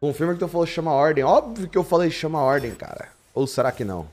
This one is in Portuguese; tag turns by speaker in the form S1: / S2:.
S1: Confirma que tu falou chama ordem. Óbvio que eu falei chama ordem, cara. Ou será que não?